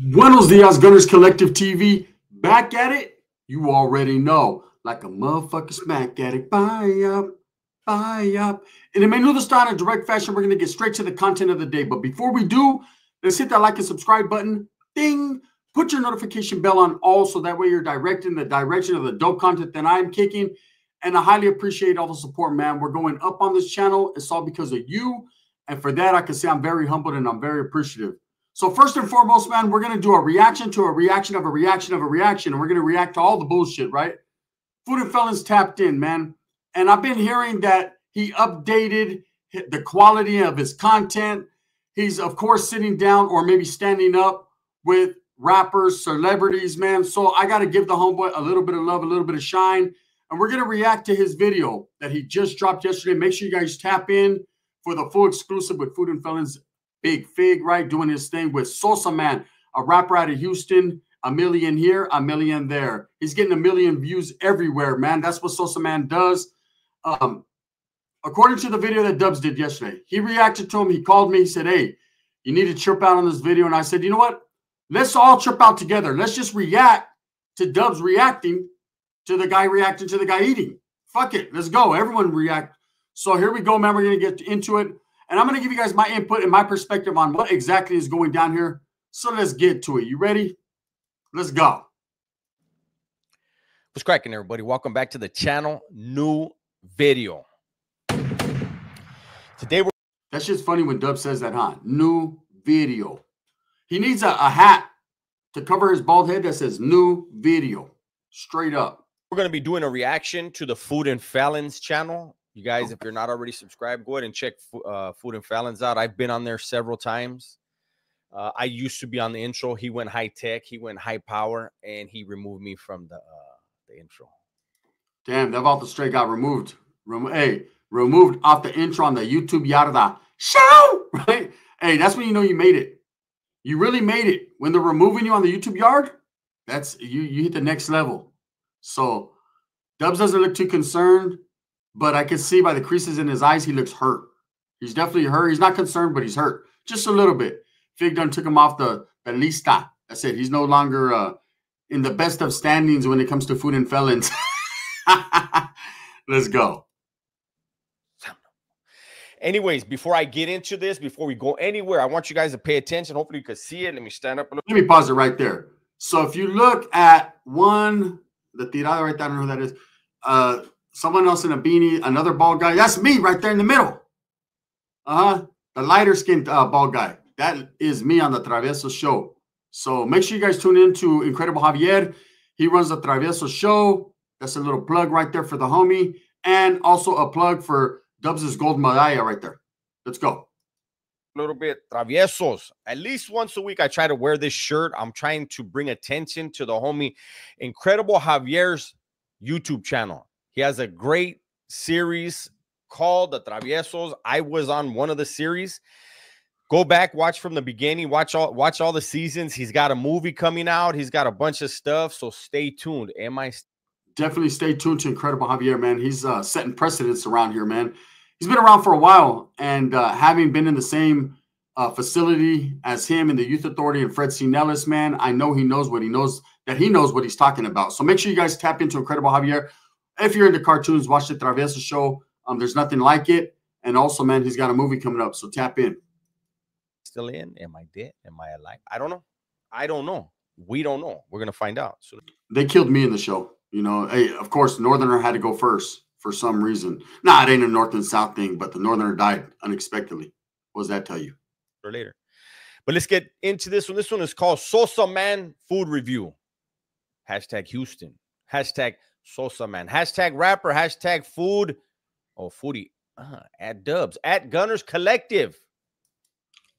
Buenos dias, Gunnerz Collective TV. Back at it, you already know. Like a motherfucking smack addict. Buy up, bye up. In menu the style in direct fashion, we're going to get straight to the content of the day. But before we do, let's hit that like and subscribe button. Ding. Put your notification bell on all so that way you're directing the direction of the dope content that I'm kicking. And I highly appreciate all the support, man. We're going up on this channel. It's all because of you. And for that, I can say I'm very humbled and I'm very appreciative. So first and foremost, man, we're going to do a reaction to a reaction of a reaction of a reaction. And we're going to react to all the bullshit, right? Food and Felons tapped in, man. And I've been hearing that he updated the quality of his content. He's, of course, sitting down or maybe standing up with rappers, celebrities, man. So I got to give the homeboy a little bit of love, a little bit of shine. And we're going to react to his video that he just dropped yesterday. Make sure you guys tap in for the full exclusive with Food and Felons Big Fig, right? Doing his thing with Sosa Man, a rapper out of Houston. A million here, a million there. He's getting a million views everywhere, man. That's what Sosa Man does. Um, according to the video that Dubs did yesterday, he reacted to him. He called me. He said, Hey, you need to trip out on this video. And I said, You know what? Let's all trip out together. Let's just react to Dubs reacting to the guy reacting to the guy eating. Fuck it. Let's go. Everyone react. So here we go, man. We're going to get into it. And I'm going to give you guys my input and my perspective on what exactly is going down here. So let's get to it. You ready? Let's go. What's cracking, everybody? Welcome back to the channel. New video. Today we're That's just funny when Dub says that, huh? New video. He needs a, a hat to cover his bald head that says new video. Straight up. we're going to be doing a reaction to the Food and Felons channel. You guys, if you're not already subscribed, go ahead and check uh, Food and Felons out. I've been on there several times. Uh, I used to be on the intro. He went high tech, he went high power, and he removed me from the uh, the intro. Damn, that off the straight got removed. Rem- hey, removed off the intro on the YouTube Yarda show. Right? Hey, that's when you know you made it. You really made it. When they're removing you on the YouTube yard, that's you you hit the next level. So Dubs doesn't look too concerned, but I can see by the creases in his eyes, he looks hurt. He's definitely hurt. He's not concerned, but he's hurt. Just a little bit. Fig done took him off the, the lista. That's it. He's no longer uh, in the best of standings when it comes to food and felons. Let's go. Anyways, before I get into this, before we go anywhere, I want you guys to pay attention. Hopefully, you can see it. Let me stand up a little. Let me pause it right there. So if you look at one, the tirada right there, I don't know who that is. Uh, someone else in a beanie, another bald guy. That's me right there in the middle. Uh huh. The lighter skinned uh, bald guy. That is me on the Travieso show. So make sure you guys tune in to Incredible Javier. He runs the Travieso show. That's a little plug right there for the homie. And also a plug for Dubs' gold medalla right there. Let's go. A little bit traviesos. At least once a week, I try to wear this shirt. I'm trying to bring attention to the homie Incredible Javier's YouTube channel. He has a great series called The Traviesos. I was on one of the series. Go back, watch from the beginning, watch all watch all the seasons. He's got a movie coming out, he's got a bunch of stuff. So stay tuned. Am I definitely stay tuned to Incredible Javier, man. He's uh, setting precedents around here, man. He's been around for a while, and uh, having been in the same uh, facility as him and the Youth Authority and Fred C. Nelles, man, I know he knows what he knows that he knows what he's talking about. So make sure you guys tap into Incredible Javier. If you're into cartoons, watch the Travieso show. Um, there's nothing like it. And also, man, he's got a movie coming up, so tap in. Still in? Am I dead? Am I alive? I don't know. I don't know. We don't know. We're gonna find out. So they killed me in the show. You know, hey, of course, Northerner had to go first for some reason. Nah, it ain't a North and South thing, but the Northerner died unexpectedly. What does that tell you? Or later. But let's get into this one. This one is called Sosa Man Food Review. Hashtag Houston. Hashtag Sosa Man. Hashtag rapper. Hashtag food. Oh, foodie. Uh, at Dubs. At Gunnerz Collective.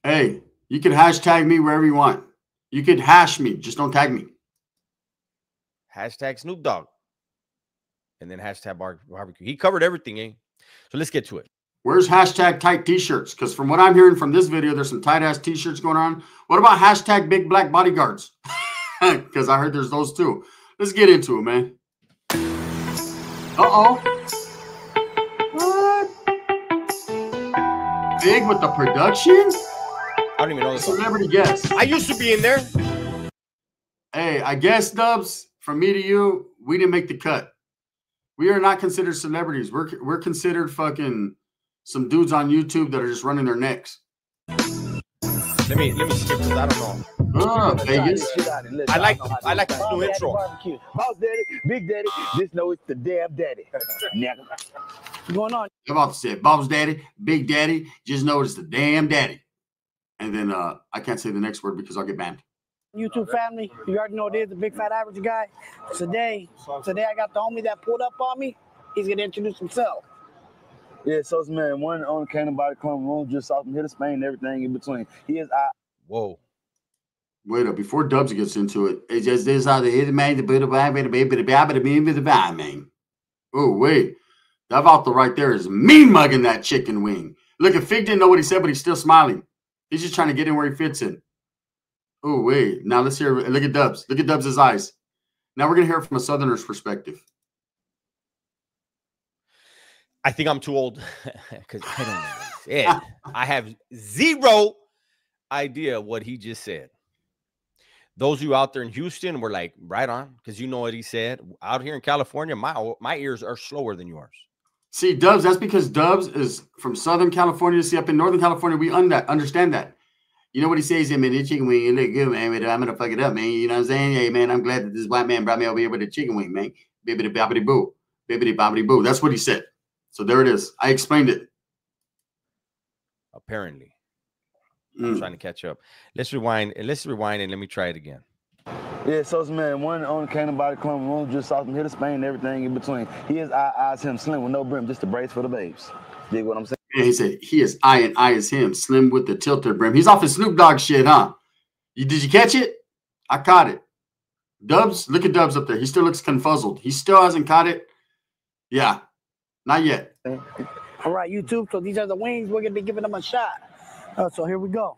Hey, you can hashtag me wherever you want. You can hash me. Just don't tag me hashtag Snoop Dogg, and then hashtag barbecue. He covered everything, eh? So let's get to it. Where's hashtag tight t-shirts? Because from what I'm hearing from this video, there's some tight ass t-shirts going on. What about hashtag big black bodyguards? Because I heard there's those too. Let's get into it, man. Uh-oh. What? Big with the production? I don't even know this. Celebrity guest. I used to be in there. Hey, I guess Dubs, from me to you, we didn't make the cut. We are not considered celebrities. We're we're considered fucking some dudes on YouTube that are just running their necks. Let me let me skip this. I don't know. Oh, Vegas. I like I like this new intro. Boss daddy, big daddy, just know it's the damn daddy. Nigga. What's going on? I'm about to say Bob's daddy, big daddy, just know it's the damn daddy. And then uh I can't say the next word because I'll get banned. YouTube family, you already know it is the big fat average guy. Today, today I got the homie that pulled up on me. He's gonna introduce himself. Yeah, so man, one on Cannon Body Club room, just off from hit of Spain everything in between. He is I Whoa. Wait up, before Dubs gets into it, it's just this how the man, the bit of bad, man. Oh, wait. That Valto right there is mean mugging that chicken wing. Look, if Fig didn't know what he said, but he's still smiling. He's just trying to get in where he fits in. Oh, wait. Now let's hear. Look at Dubs. Look at Dubs' eyes. Now we're going to hear it from a Southerner's perspective. I think I'm too old because I don't know what he said. I have zero idea what he just said. Those of you out there in Houston were like, right on, because you know what he said. Out here in California, my my ears are slower than yours. See, Dubs, that's because Dubs is from Southern California. See, up in Northern California, we un- understand that. You know what he says? I mean, the chicken wing, it look good, man. I'm gonna fuck it up, man. You know what I'm saying? Hey, man, I'm glad that this white man brought me over here with a chicken wing, man. Bibbidi bobbidi boo. Bibbidi bobbidi boo. That's what he said. So there it is. I explained it. Apparently. I'm Mm. trying to catch up. Let's rewind. Let's rewind and let me try it again. Yeah, so man, one on Cannon Body Club room, just off from hit of Spain and everything in between. He is I eyes him slim with no brim, just a brace for the babes. Dig what I'm saying? And he said he is I and I is him, slim with the tilted brim. He's off his Snoop Dogg shit, huh? You did you catch it? I caught it. Dubs, look at Dubs up there. He still looks confuzzled. He still hasn't caught it. Yeah, not yet. All right, YouTube. So these are the wings. We're gonna be giving them a shot. Uh, so here we go.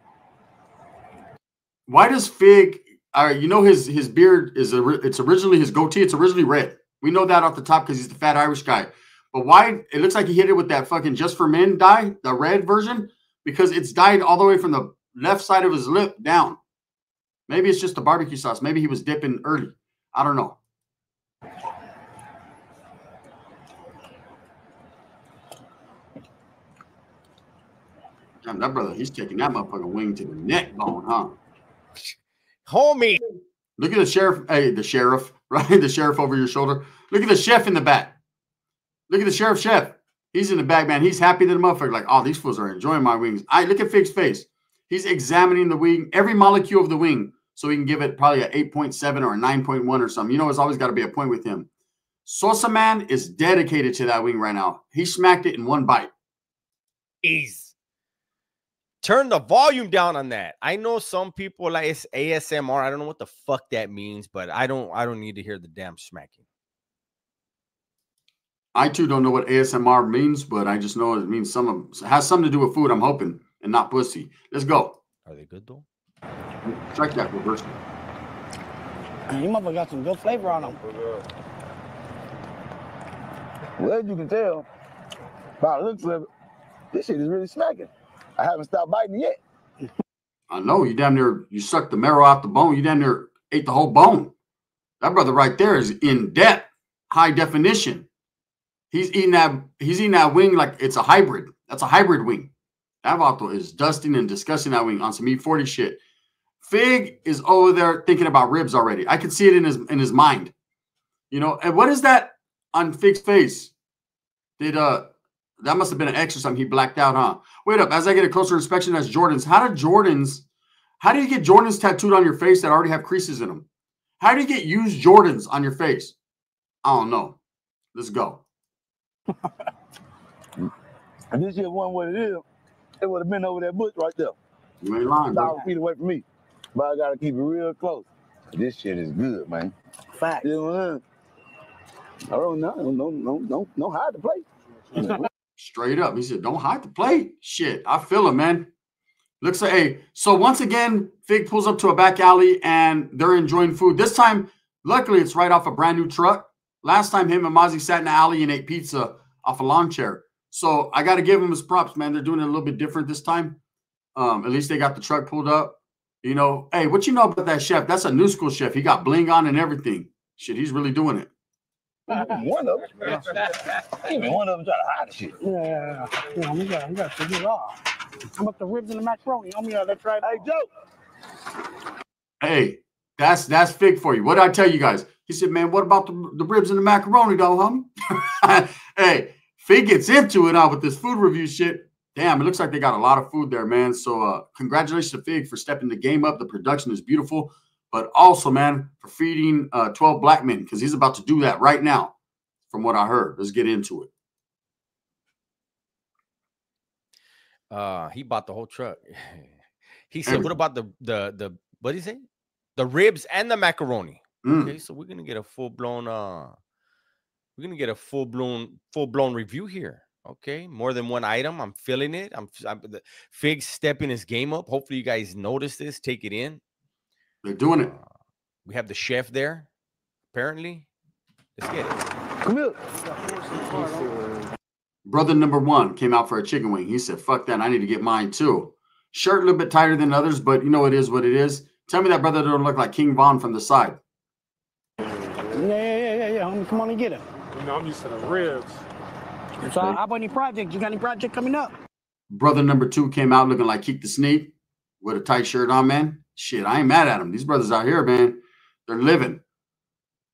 Why does Fig? All right, you know his his beard is a, it's originally his goatee. It's originally red. We know that off the top because he's the fat Irish guy. But why? It looks like he hit it with that fucking just for men dye, the red version, because it's dyed all the way from the left side of his lip down. Maybe it's just the barbecue sauce. Maybe he was dipping early. I don't know. Damn, that brother, he's taking that motherfucking wing to the neck bone, huh? Homie. Look at the sheriff. Hey, the sheriff, right? The sheriff over your shoulder. Look at the chef in the back. Look at the sheriff chef. He's in the back, man. He's happy that the motherfucker, like, oh, these fools are enjoying my wings. I look at Fig's face. He's examining the wing, every molecule of the wing, so he can give it probably an 8.7 or a 9.1 or something. You know, it's always got to be a point with him. Sosa Man is dedicated to that wing right now. He smacked it in one bite. Ease. Turn the volume down on that. I know some people like it's ASMR. I don't know what the fuck that means, but I don't I don't need to hear the damn smacking. I too don't know what ASMR means, but I just know it means some of it has something to do with food. I'm hoping, and not pussy. Let's go. Are they good though? Strike that reverse. You motherfucker got some good flavor on them. Well, as you can tell by the looks of it, this shit is really smacking. I haven't stopped biting yet. I know you damn near you sucked the marrow out the bone. You damn near ate the whole bone. That brother right there is in depth, high definition. He's eating that. He's eating that wing like it's a hybrid. That's a hybrid wing. That vato is dusting and discussing that wing on some E40 shit. Fig is over there thinking about ribs already. I can see it in his in his mind. You know, and what is that on Fig's face? Did uh that must have been an X or something. He blacked out, huh? Wait up. As I get a closer inspection, that's Jordan's. How do Jordan's? How do you get Jordans tattooed on your face that already have creases in them? How do you get used Jordans on your face? I don't know. Let's go. And this shit wasn't what it is. It would have been over that bush right there. You ain't lying, bro. Thousand feet away from me. But I gotta keep it real close. This shit is good, man. Fact. You know what I'm saying? I don't know. No, no, no, no hide the plate. Straight up. He said, Don't hide the plate. Shit. I feel it, man. Looks like, hey, so once again, Fig pulls up to a back alley and they're enjoying food. This time, luckily, it's right off a brand new truck. Last time, him and Mozzie sat in the alley and ate pizza off a lawn chair. So I got to give him his props, man. They're doing it a little bit different this time. Um, at least they got the truck pulled up. You know, hey, what you know about that chef? That's a new school chef. He got bling on and everything. Shit, he's really doing it. One of them. Even one of them try to hide the shit. Yeah, yeah, yeah. yeah we got, we got to get off. How about the ribs and the macaroni? Oh, yeah, that's right. Hey, Joe. Hey, that's that's fig for you. What did I tell you guys? He said, man, what about the, the ribs and the macaroni, though, homie? hey, Fig gets into it now with this food review shit. Damn, it looks like they got a lot of food there, man. So uh congratulations to Fig for stepping the game up. The production is beautiful, but also, man, for feeding uh 12 black men, because he's about to do that right now, from what I heard. Let's get into it. Uh he bought the whole truck. he said, What about the the the what did he say? The ribs and the macaroni. Mm. Okay, so we're gonna get a full blown uh we're gonna get a full blown full blown review here. Okay, more than one item. I'm feeling it. I'm, I'm the Fig stepping his game up. Hopefully, you guys notice this. Take it in. They're doing it. Uh, we have the chef there. Apparently, let's get it. Come here. Brother number one came out for a chicken wing. He said, "Fuck that! I need to get mine too." Shirt a little bit tighter than others, but you know it is what it is. Tell me that brother don't look like King Von from the side. Yeah, yeah, yeah, yeah. Homie, come on and get him. You know, I'm used to the ribs. So how about any projects? You got any project coming up? Brother number two came out looking like Keak da Sneak with a tight shirt on, man. Shit, I ain't mad at him. These brothers out here, man, they're living.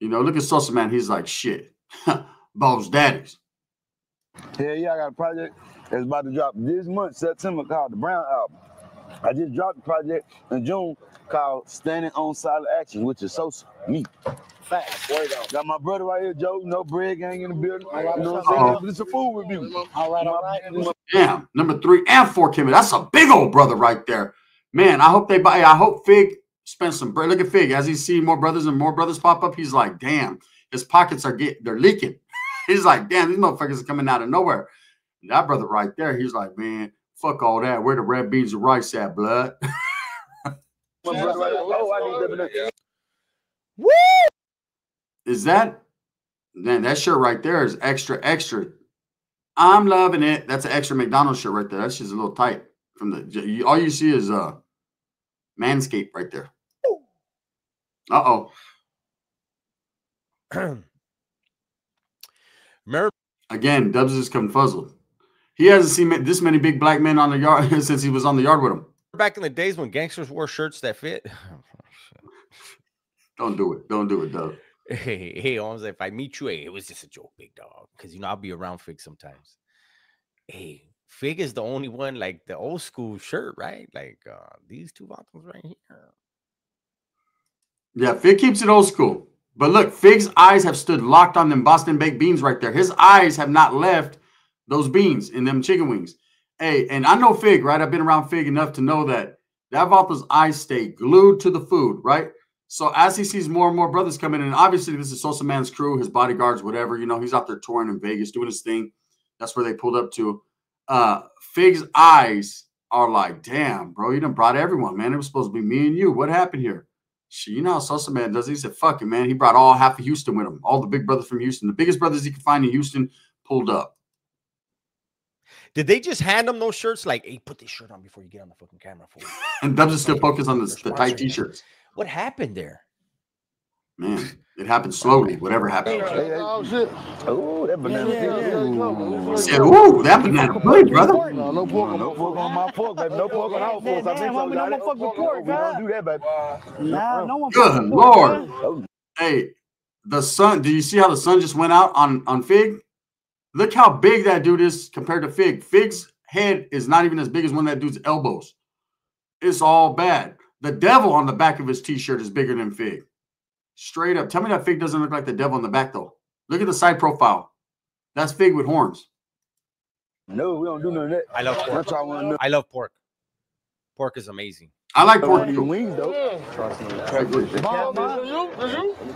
You know, look at Sosa, man. He's like, shit, Bob's daddies. Yeah, yeah, I got a project that's about to drop this month, September, called the Brown Album. I just dropped the project in June called Standing on Solid Action, which is Sosa, me. Fast. Got my brother right here, Joe. No bread gang in the building. You know what I'm saying? It's a food review. All right, all right. Damn, number three and four came in. That's a big old brother right there. Man, I hope they buy. I hope Fig spends some bread. Look at Fig as he's seeing more brothers and more brothers pop up. He's like, damn, his pockets are getting they're leaking. he's like, damn, these motherfuckers are coming out of nowhere. And that brother right there, he's like, man, fuck all that. Where the red beans and rice at, blood? Woo! Is that man? That shirt right there is extra, extra. I'm loving it. That's an extra McDonald's shirt right there. That's just a little tight from the. All you see is uh, Manscaped right there. Uh oh. Again, Dubs is confuzzled. He hasn't seen this many big black men on the yard since he was on the yard with him. Back in the days when gangsters wore shirts that fit. Don't do it. Don't do it, Dub. Hey, hey, Holmes, if I meet you, hey, it was just a joke, big dog. Because you know I'll be around Fig sometimes. Hey, Fig is the only one like the old school shirt, right? Like uh these two bottles right here. Yeah, Fig keeps it old school. But look, Fig's eyes have stood locked on them Boston baked beans right there. His eyes have not left those beans in them chicken wings. Hey, and I know Fig, right? I've been around Fig enough to know that that Vapa's eyes stay glued to the food, right? So as he sees more and more brothers coming in, obviously this is Sosa Man's crew, his bodyguards, whatever. You know, he's out there touring in Vegas, doing his thing. That's where they pulled up to. Uh Fig's eyes are like, damn, bro, you done brought everyone, man. It was supposed to be me and you. What happened here? She, you know how Sosa Man does. He said, fuck it, man. He brought all half of Houston with him, all the big brothers from Houston. The biggest brothers he could find in Houston pulled up. Did they just hand them those shirts? Like, hey, put this shirt on before you get on the fucking camera. and Dubs is still focused on the, the tight t-shirts. What happened there? Man, it happened slowly. Whatever happened. Oh shit! Oh, that banana. Said, "Ooh, that banana good, brother." No, no pork, no pork on my pork, baby. No pork on our pork. I think so. No fucking pork. We don't do that, baby. Nah, no one. Good lord. Hey, the sun. Do you see how the sun just went out on on Fig? Look how big that dude is compared to Fig. Fig's head is not even as big as one of that dude's elbows. It's all bad. The devil on the back of his t-shirt is bigger than Fig. Straight up. Tell me that Fig doesn't look like the devil on the back, though. Look at the side profile. That's Fig with horns. No, we don't do none of that. I love pork. That's all I, know. I love pork. Pork is amazing. I like pork too. wings though. Trust me. Let me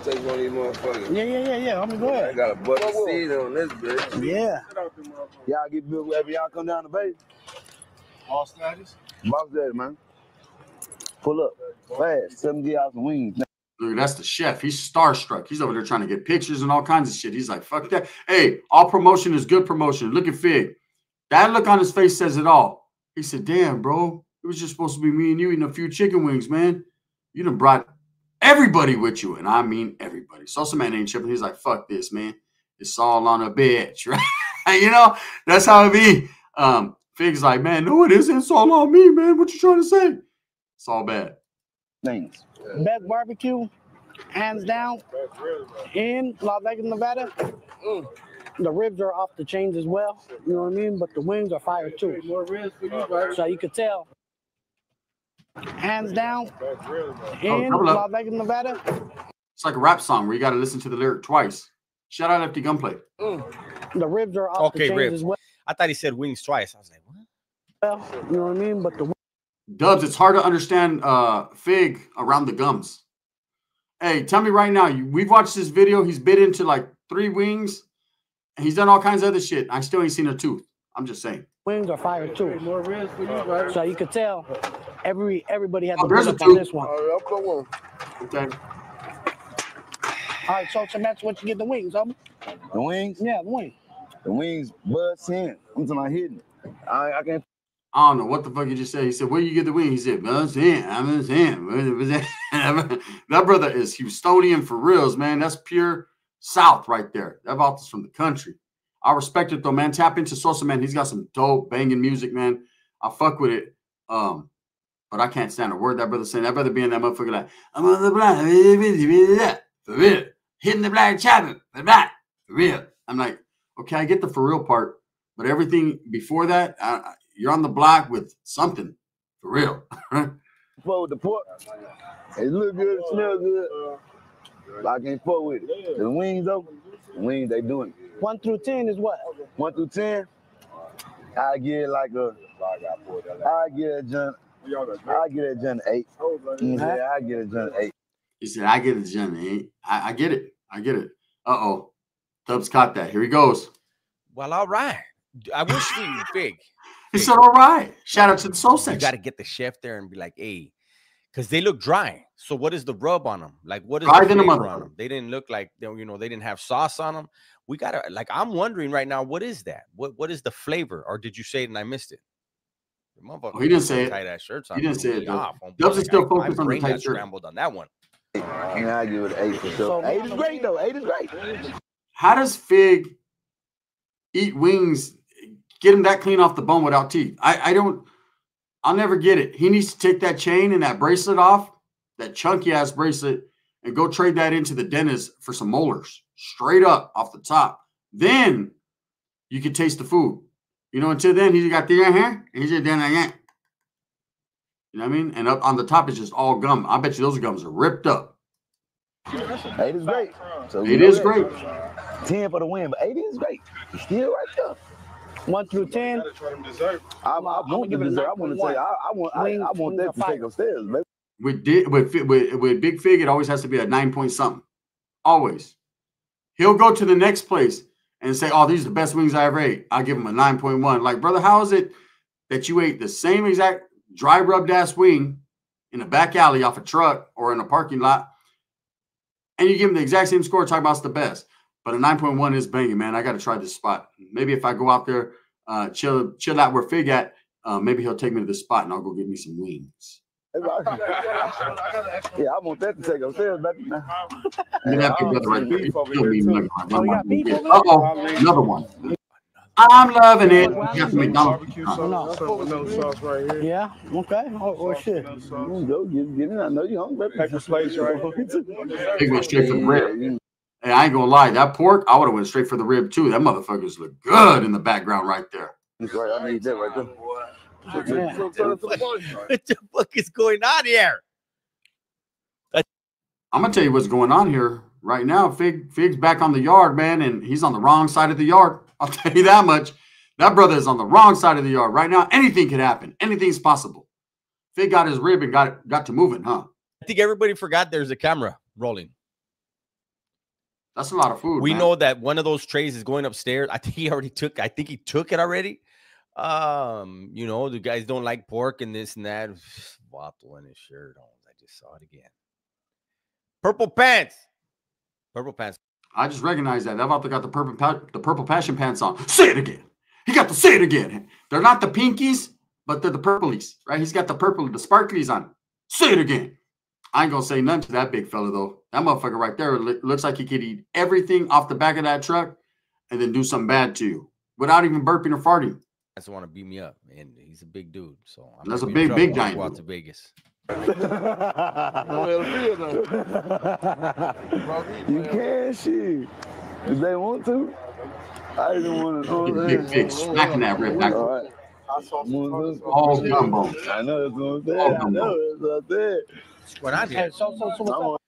take one of these motherfuckers. Yeah, yeah, yeah, yeah. I'm gonna go ahead. I got a butter seed on this bitch. Yeah. Y'all get built wherever y'all come down the bay. Boss daddies. Boss daddy, man. Pull up fast. Seven get out some wings. Look, that's the chef. He's starstruck. He's over there trying to get pictures and all kinds of shit. He's like, fuck that. Hey, all promotion is good promotion. Look at Fig. That look on his face says it all. He said, damn, bro. It was just supposed to be me and you eating a few chicken wings, man. You done brought everybody with you, and I mean everybody. Sosa man ain't tripping. He's like, fuck this, man. It's all on a bitch, right? you know, that's how it be. Um, Fig's like, man, no, it isn't. It's all on me, man. What you trying to say? It's all bad. Things. Best barbecue, hands down, in Las Vegas, Nevada. Mm. The ribs are off the chains as well. You know what I mean? But the wings are fire too. More ribs for you, baby. So you could tell. Hands down, in double. Las Vegas, Nevada. It's like a rap song where you got to listen to the lyric twice. Shout out Lefty Gunplay. The ribs are off Okay, the chains ribs. as well. I thought he said wings twice. I was like, what? You know what I mean? But the Dubs, it's hard to understand uh, Fig around the gums. Hey, tell me right now, you, we've watched this video. He's bit into like three wings, and he's done all kinds of other shit. I still ain't seen a tooth. I'm just saying. wings are fire too. More ribs for you, baby. So you could tell every everybody had Oh, to there's a up on this one. All right, I'll put one. Okay. All right, so, so that's what you get the wings, homie. The wings, Yeah, the wings. the wings, bust in. I'm talking about hidden. I, I can't I don't know what the fuck you just said. He said, "Where you get the wing?" He said, "Well, it's in. I'm in him." That brother is Houstonian for reals, man. That's pure South right there. That That is from the country. I respect it though, man. Tap into Sosa, man. He's got some dope banging music, man. I fuck with it. Um, but I can't stand a word that brother saying. That brother being that motherfucker like, I'm on the block, for real, hitting the black chopper, for real. I'm like, okay, I get the for real part, but everything before that, I- you're on the block with something for real. fuck with the pork. It look good, it smell good. But I can't fuck with it. The wings though, the wings they doing. One through ten is what? One through ten, I get like a, I get a John, I get a John eight. Mm, Yeah, I get a John eight. he said, I get it, Johnny. I, I get it. I get it. Uh oh. Tubbs caught that. Here he goes. Well, all right. I wish we were big. He said, all right. Shout out to the soul You got to get the chef there and be like, hey, because they look dry. So what is the rub on them? Like what is Drier the than a on them? They didn't look like they, you know they didn't have sauce on them. We gotta like I'm wondering right now what is that? What what is the flavor? Or did you say it and I missed it? Oh, he didn't say it. Tight ass shirts on. He didn't say it, me though. off Dubs is still focused on the tight shirt. scrambled on that one. And I give it an eight for So sure. Eight is great though. Eight is great. How does Fig eat wings, get him that clean off the bone without teeth? I, I don't, I'll never get it. He needs to take that chain and that bracelet off, that chunky ass bracelet, and go trade that into the dentist for some molars, straight up off the top. Then you can taste the food. You know, until then, he's got the here, and he's just doing like that. You know what I mean? And up on the top is just all gum. I bet you those gums are ripped up. Eight is great. So we It know is great. Ten for the win, but eight is great. It's still right there. One through ten. Gotta try them dessert. I, I I'ma want give the it a dessert. I want to 9.1. say I, I want I, I want that are to take upstairs, baby. with di- with Fi- with with Big Fig, it always has to be a nine point something. Always. He'll go to the next place and say, "Oh, these are the best wings I ever ate." I'll give him a nine point one. Like, brother, how is it that you ate the same exact dry rubbed ass wing in a back alley off a truck or in a parking lot, and you give him the exact same score, talking about it's the best? But a nine point one is banging, man. I got to try this spot. Maybe if I go out there, uh, chill chill out where Fig at, uh, maybe he'll take me to the spot and I'll go get me some wings. yeah, I want that to take upstairs, baby. Now. You Yeah, have I big brother right there. beef over He'll here, be too. looking like Oh, you got my beef mom. over there? Uh-oh, another one. I'm loving it. You got some McDonald's. Barbecue Uh, sauce, No. some vanilla sauce right here. Yeah. Okay. Oh, oh shit. vanilla sauce. Go get, get it. I know you hungry, baby. Pack of plates right Big went straight for the rib. Yeah, Hey, I ain't gonna lie. That pork, I would have went straight for the rib too. That motherfuckers look good in the background right there. Right. I need that right there. Yeah. So turn it to the body. what the fuck is going on here? I'm gonna tell you what's going on here right now. Fig Fig's back on the yard, man, and he's on the wrong side of the yard. I'll tell you that much. That brother is on the wrong side of the yard right now. Anything could happen. Anything's possible. Fig got his rib and got got to moving, huh? I think everybody forgot there's a camera rolling. That's a lot of food. we man. know that one of those trays is going upstairs. I think he already took. I think he took it already. Um, you know, the guys don't like pork and this and that. Vato in his shirt on. I just saw it again. Purple pants. Purple pants. I just recognized that. That Vato got the purple pa- the purple passion pants on. Say it again. He got to say it again. They're not the pinkies. but they're the purplies, right? He's got the purple, the sparklies on. Say it again. I ain't gonna say nothing to that big fella though. That motherfucker right there looks like he could eat everything off the back of that truck and then do something bad to you without even burping or farting. That's want to beat me up, and he's a big dude. So I'm That's a big, big trouble giant Go out to Vegas. you can shit. If they want to. I didn't want to know. Big, big, big, smacking that rib back. All right. All gumbo. I know that's what I'm saying. All I know that's what I'm saying. What I Hey, so, so, so what's I'm up?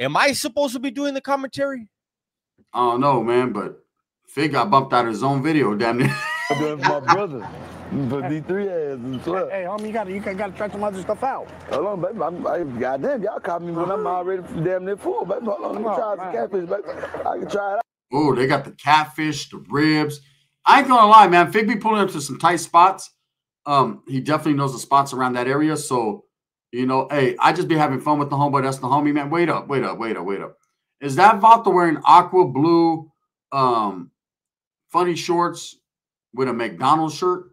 Am I supposed to be doing the commentary? I don't know, man, but Fig got bumped out of his own video, damn near. I'm doing it for my brother. For D3 ass as well. Hey, homie, you gotta, you gotta try some other stuff out. Hold on, baby. I'm, I, goddamn, y'all caught me when I'm already damn near full, baby. Hold on, let me Come try on, some man. catfish, baby. I can try it out. Oh, they got the catfish, the ribs. I ain't gonna lie, man. Fig be pulling up to some tight spots. Um, he definitely knows the spots around that area. So, you know, hey, I just be having fun with the homeboy. That's the homie, man. Wait up, wait up, wait up, wait up. Is that Vata wearing aqua blue um funny shorts with a McDonald's shirt?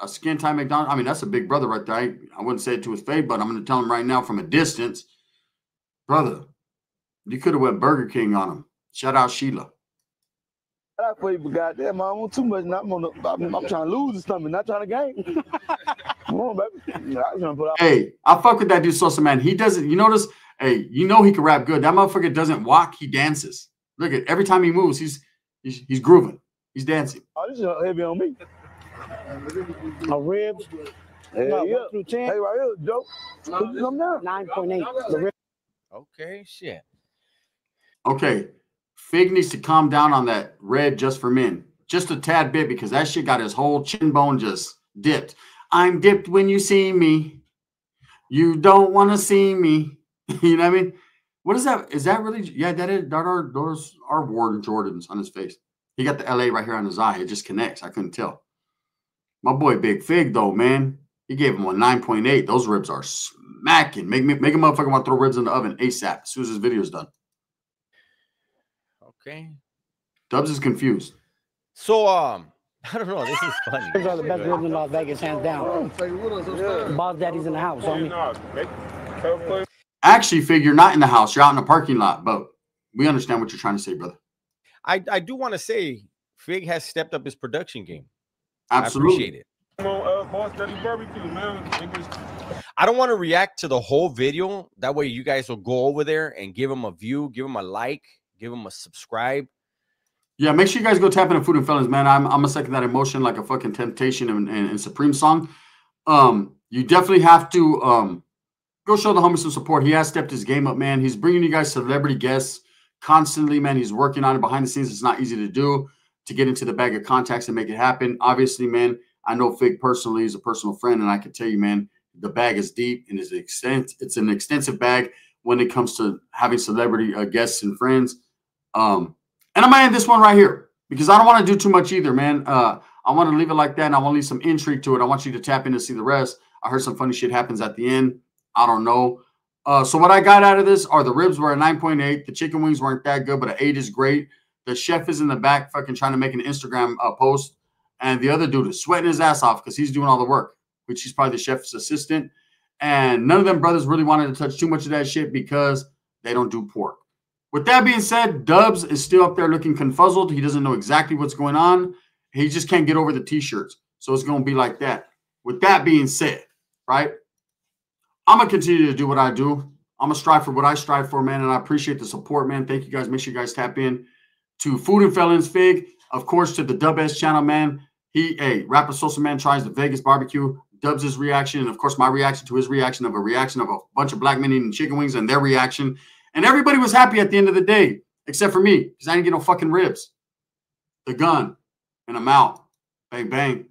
A skin tight McDonald's. I mean, that's a big brother right there. I, I wouldn't say it to his face, but I'm gonna tell him right now from a distance. Brother, you could have went Burger King on him. Shout out Sheila. I you, but goddamn, I want too much. I'm, on the, I'm, I'm trying to lose or something, not trying to gain. Come on, baby. Yeah, I was trying to put out. Hey, I fuck with that dude Sosa man. He doesn't. You notice? Hey, you know he can rap good. That motherfucker doesn't walk. He dances. Look at every time he moves, he's he's, he's grooving. He's dancing. Oh, this is heavy on me. My ribs, Hey, no, yeah. one through ten, Hey, right here, Joe. Put some down. nine point eight. The ribs, Okay, shit. Okay, Fig needs to calm down on that red just for men, just a tad bit because that shit got his whole chin bone just dipped. I'm dipped when you see me. You don't want to see me. you know what I mean? What is that? Is that really? Yeah, that is. That are those are Warden Jordans on his face. He got the LA right here on his eye. It just connects. I couldn't tell. My boy Big Fig though, man, he gave him a 9.8. Those ribs are smacking. Make me make a motherfucker want to throw ribs in the oven ASAP as soon as his video's done. Okay. Dubs is confused. So um, I don't know. This is funny. ribs are the best ribs in Las Vegas, hands down. Take it with us. upstairs. Boss Daddy's in the house, Hey, homie. nah, make- tell the place- Actually, Fig, you're not in the house. You're out in the parking lot, but we understand what you're trying to say, brother. I I do want to say Fig has stepped up his production game. Absolutely. I appreciate it. Come on, Boss Daddy Barbecue, man. I don't want to react to the whole video. That way, you guys will go over there and give him a view, give him a like, give him a subscribe. Yeah, make sure you guys go tap into Food and Felons, man. I'm I'm a second that emotion like a fucking temptation and, and, and Supreme song. Um, you definitely have to um go show the homie some support. He has stepped his game up, man. He's bringing you guys celebrity guests constantly, man. He's working on it behind the scenes. It's not easy to do to get into the bag of contacts and make it happen. Obviously, man, I know Fig personally. He's a personal friend, and I can tell you, man, the bag is deep and is extent. It's an extensive bag when it comes to having celebrity uh, guests and friends. Um, and I'm gonna end this one right here because I don't want to do too much either, man. Uh, I want to leave it like that, and I want to leave some intrigue to it. I want you to tap in to see the rest. I heard some funny shit happens at the end. I don't know. Uh, so what I got out of this are the ribs were a 9.8. The chicken wings weren't that good, but an eight is great. The chef is in the back, fucking trying to make an Instagram uh, post, and the other dude is sweating his ass off because he's doing all the work, which he's probably the chef's assistant. And none of them brothers really wanted to touch too much of that shit because they don't do pork. With that being said, Dubs is still up there looking confuzzled. He doesn't know exactly what's going on. He just can't get over the t-shirts. So it's going to be like that. With that being said, right? I'm going to continue to do what I do. I'm going to strive for what I strive for, man. And I appreciate the support, man. Thank you guys. Make sure you guys tap in to Food and Felons Fig. Of course, to the Dub S channel, man. He, hey, Rapper Sosa Man tries the Vegas barbecue. Dubs his reaction. And of course, my reaction to his reaction of a reaction of a bunch of black men eating chicken wings and their reaction. And everybody was happy at the end of the day, except for me, because I didn't get no fucking ribs. The gun, and I'm out. Bang, bang.